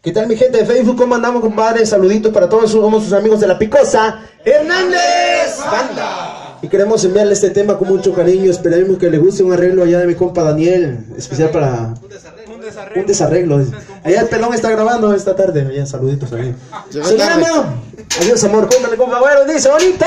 ¿Qué tal mi gente de Facebook? ¿Cómo andamos, compadre? Saluditos para todos, somos sus amigos de La Picosa, Hernández Banda. Y queremos enviarle este tema con mucho cariño, esperemos que le guste un arreglo allá de mi compa Daniel, especial para... Un desarreglo. Allá el pelón está grabando esta tarde. Allá, saluditos ahí. Seguimos. Adiós, amor. Cómprale, compa. Bueno, dice bonito.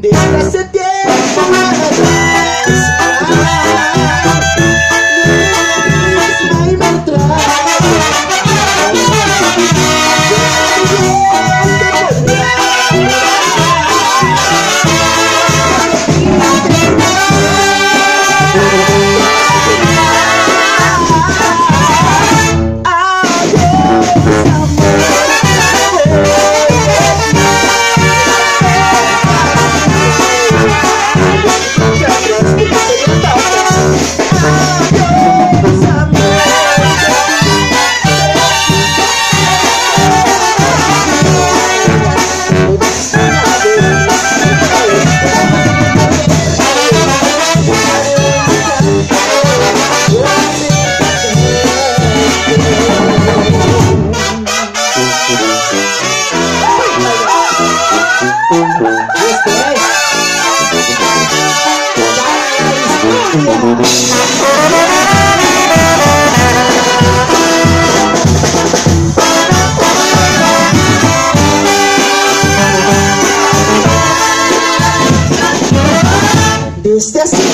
This is the day This, this.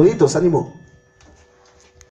Saluditos, ánimo.